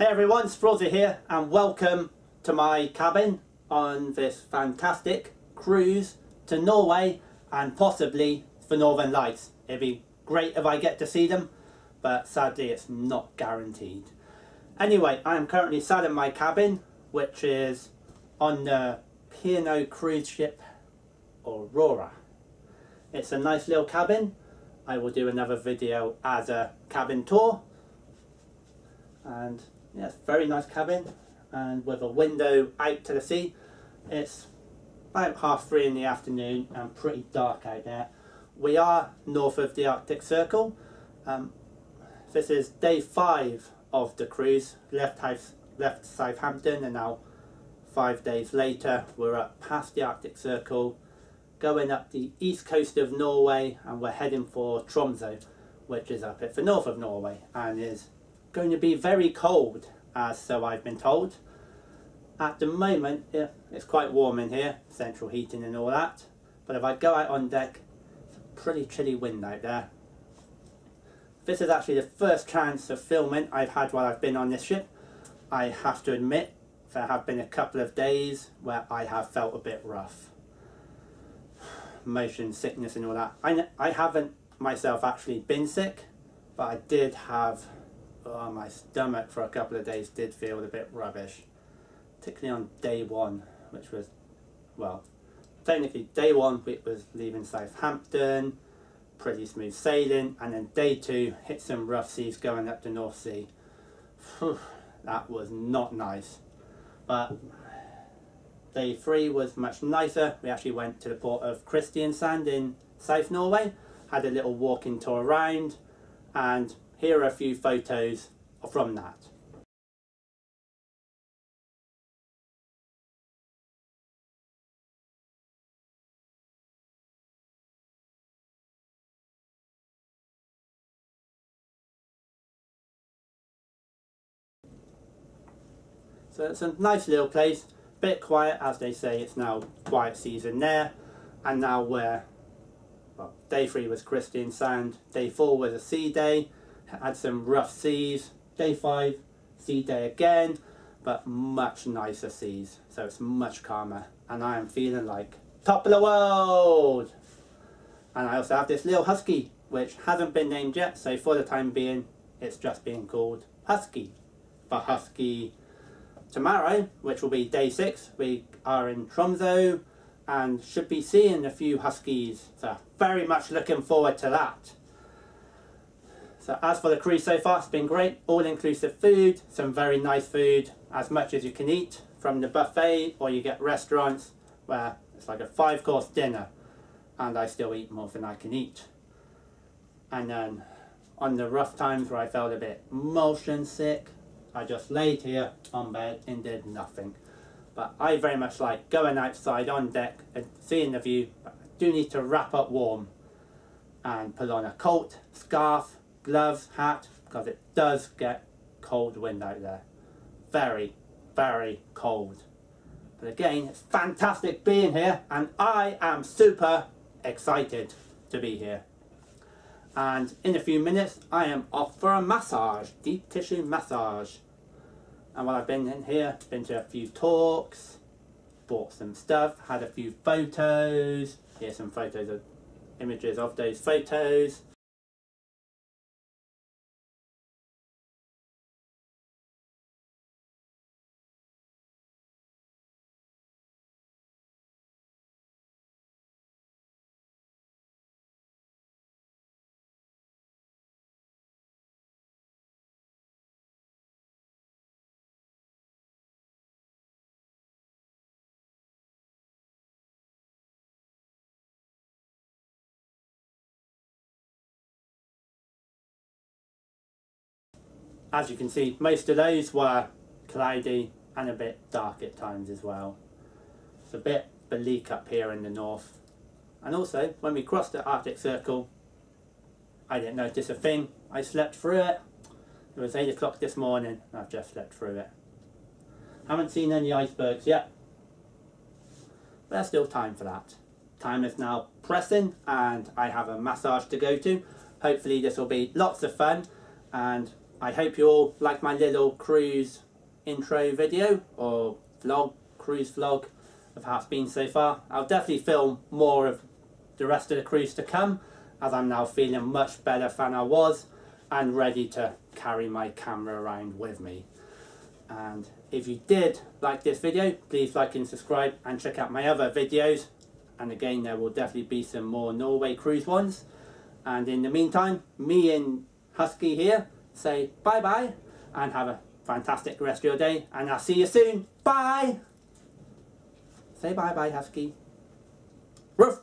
Hey everyone, Sprulsey here and welcome to my cabin on this fantastic cruise to Norway and possibly for Northern Lights. It'd be great if I get to see them, but sadly it's not guaranteed. Anyway, I am currently sat in my cabin, which is on the P&O cruise ship Aurora. It's a nice little cabin. I will do another video as a cabin tour. And yes, very nice cabin and with a window out to the sea. It's about half three in the afternoon and pretty dark out there. We are north of the Arctic Circle. Um, this is day five of the cruise. Left, house, left Southampton and now five days later we're up past the Arctic Circle going up the east coast of Norway and we're heading for Tromsø which is up at the north of Norway and is going to be very cold as so I've been told. At the moment it's quite warm in here, central heating and all that but if I go out on deck it's a pretty chilly wind out there. This is actually the first chance of filming I've had while I've been on this ship. I have to admit there have been a couple of days where I have felt a bit rough motion sickness and all that. I, I haven't myself actually been sick, but I did have, oh, my stomach for a couple of days did feel a bit rubbish. Particularly on day one, which was, well, technically day one it was leaving Southampton, pretty smooth sailing, and then day two hit some rough seas going up the North Sea. Whew, that was not nice. But Day three was much nicer. We actually went to the port of Kristiansand in South Norway, had a little walking tour around, and here are a few photos from that. So it's a nice little place bit quiet as they say it's now quiet season there and now we're well day three was Kristiansand day four was a sea day had some rough seas day five sea day again but much nicer seas so it's much calmer and I am feeling like top of the world and I also have this little husky which hasn't been named yet so for the time being it's just being called husky but husky tomorrow, which will be day six, we are in Tromso and should be seeing a few huskies. So very much looking forward to that. So as for the cruise so far, it's been great. All-inclusive food, some very nice food, as much as you can eat from the buffet, or you get restaurants where it's like a five-course dinner, and I still eat more than I can eat. And then on the rough times where I felt a bit motion sick, I just laid here on bed and did nothing. But I very much like going outside on deck and seeing the view. But I do need to wrap up warm and put on a coat, scarf, gloves, hat because it does get cold wind out there. Very, very cold. But again, it's fantastic being here and I am super excited to be here and in a few minutes I am off for a massage, deep tissue massage. And while I've been in here, been to a few talks, bought some stuff, had a few photos, here's some photos of images of those photos. As you can see, most of those were cloudy and a bit dark at times as well. It's a bit bleak up here in the north. And also, when we crossed the Arctic Circle, I didn't notice a thing. I slept through it. It was 8 o'clock this morning, I've just slept through it. Haven't seen any icebergs yet. There's still time for that. Time is now pressing and I have a massage to go to. Hopefully this will be lots of fun and I hope you all like my little cruise intro video or vlog, cruise vlog of how it's been so far. I'll definitely film more of the rest of the cruise to come as I'm now feeling much better than I was and ready to carry my camera around with me. And if you did like this video, please like and subscribe and check out my other videos. And again, there will definitely be some more Norway cruise ones. And in the meantime, me and Husky here say bye bye and have a fantastic rest of your day. And I'll see you soon. Bye. Say bye bye, Husky. Ruff.